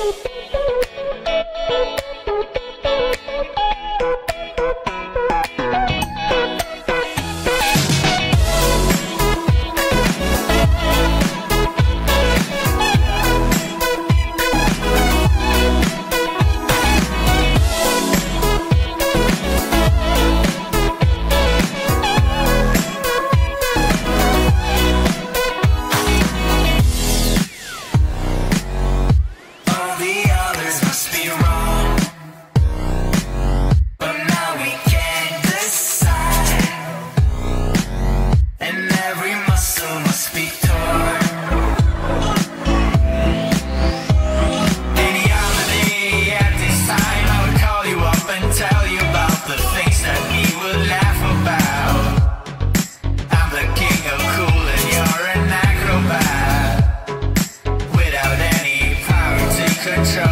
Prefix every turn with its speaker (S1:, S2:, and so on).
S1: Thank you. Adventure.